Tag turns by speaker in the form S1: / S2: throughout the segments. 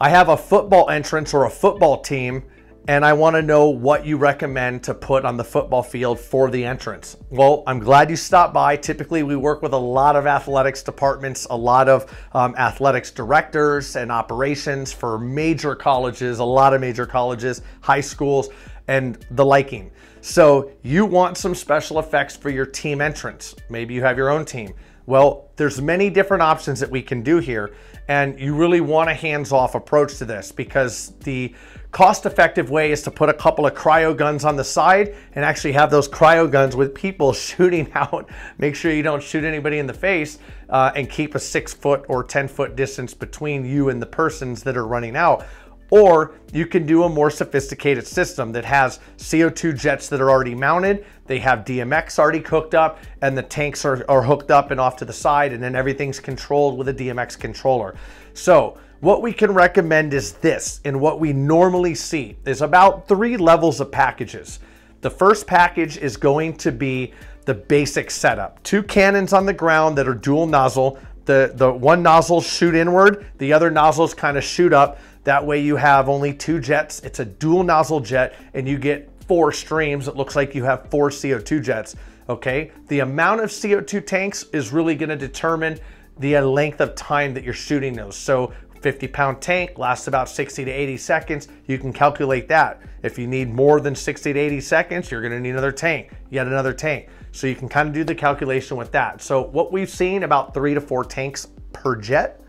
S1: I have a football entrance or a football team and I want to know what you recommend to put on the football field for the entrance. Well, I'm glad you stopped by. Typically, we work with a lot of athletics departments, a lot of um, athletics directors and operations for major colleges, a lot of major colleges, high schools, and the liking. So, you want some special effects for your team entrance. Maybe you have your own team. Well, there's many different options that we can do here, and you really want a hands-off approach to this because the cost-effective way is to put a couple of cryo guns on the side and actually have those cryo guns with people shooting out. Make sure you don't shoot anybody in the face uh, and keep a six foot or 10 foot distance between you and the persons that are running out. Or you can do a more sophisticated system that has CO2 jets that are already mounted. They have DMX already cooked up and the tanks are, are hooked up and off to the side and then everything's controlled with a DMX controller. So what we can recommend is this and what we normally see is about three levels of packages. The first package is going to be the basic setup. Two cannons on the ground that are dual nozzle. The, the one nozzle shoot inward, the other nozzles kind of shoot up. That way you have only two jets. It's a dual nozzle jet and you get four streams. It looks like you have four CO2 jets, okay? The amount of CO2 tanks is really gonna determine the length of time that you're shooting those. So 50 pound tank lasts about 60 to 80 seconds. You can calculate that. If you need more than 60 to 80 seconds, you're gonna need another tank, yet another tank. So you can kind of do the calculation with that. So what we've seen about three to four tanks per jet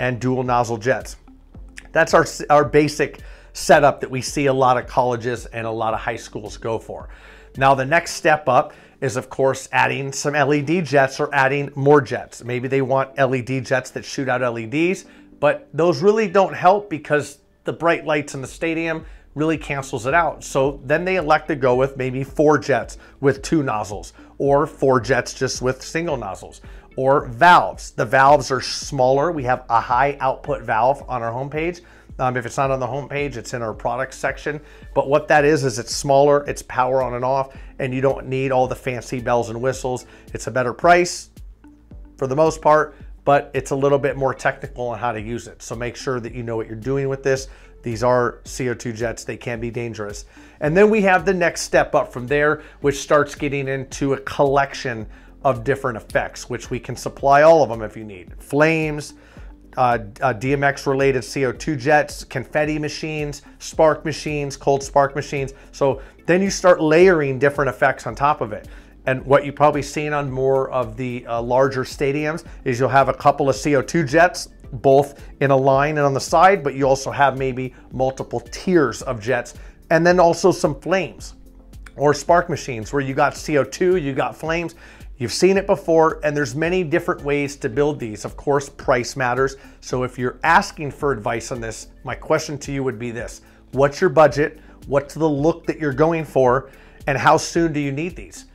S1: and dual nozzle jets. That's our, our basic setup that we see a lot of colleges and a lot of high schools go for. Now the next step up is of course adding some LED jets or adding more jets. Maybe they want LED jets that shoot out LEDs, but those really don't help because the bright lights in the stadium really cancels it out. So then they elect to go with maybe four jets with two nozzles or four jets just with single nozzles or valves. The valves are smaller. We have a high output valve on our homepage. Um, if it's not on the homepage, it's in our products section. But what that is, is it's smaller, it's power on and off, and you don't need all the fancy bells and whistles. It's a better price for the most part, but it's a little bit more technical on how to use it. So make sure that you know what you're doing with this. These are CO2 jets, they can be dangerous. And then we have the next step up from there, which starts getting into a collection of different effects, which we can supply all of them if you need. Flames, uh, uh, DMX related CO2 jets, confetti machines, spark machines, cold spark machines. So then you start layering different effects on top of it. And what you've probably seen on more of the uh, larger stadiums is you'll have a couple of CO2 jets, both in a line and on the side, but you also have maybe multiple tiers of jets, and then also some flames or spark machines where you got CO2, you got flames, You've seen it before, and there's many different ways to build these. Of course, price matters. So if you're asking for advice on this, my question to you would be this. What's your budget? What's the look that you're going for? And how soon do you need these?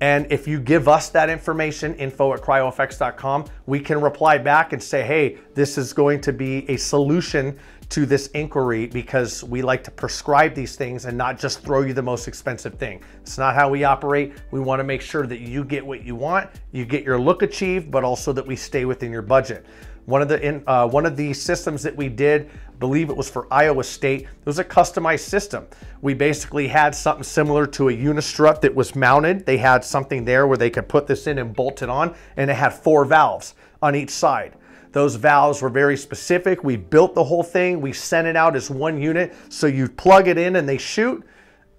S1: And if you give us that information, info at cryofx.com, we can reply back and say, hey, this is going to be a solution to this inquiry because we like to prescribe these things and not just throw you the most expensive thing. It's not how we operate. We want to make sure that you get what you want, you get your look achieved, but also that we stay within your budget. One of the in, uh, one of the systems that we did, believe it was for Iowa State, it was a customized system. We basically had something similar to a unistrut that was mounted. They had something there where they could put this in and bolt it on, and it had four valves on each side. Those valves were very specific. We built the whole thing. We sent it out as one unit. So you plug it in and they shoot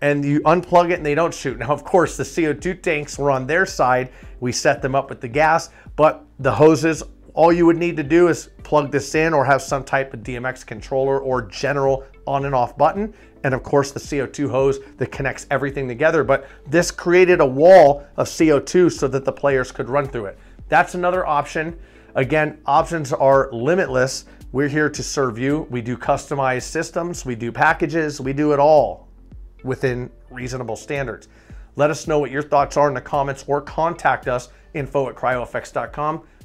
S1: and you unplug it and they don't shoot. Now, of course, the CO2 tanks were on their side. We set them up with the gas, but the hoses, all you would need to do is plug this in or have some type of DMX controller or general on and off button. And of course, the CO2 hose that connects everything together. But this created a wall of CO2 so that the players could run through it. That's another option. Again, options are limitless. We're here to serve you. We do customized systems, we do packages, we do it all within reasonable standards. Let us know what your thoughts are in the comments or contact us info at cryofx.com.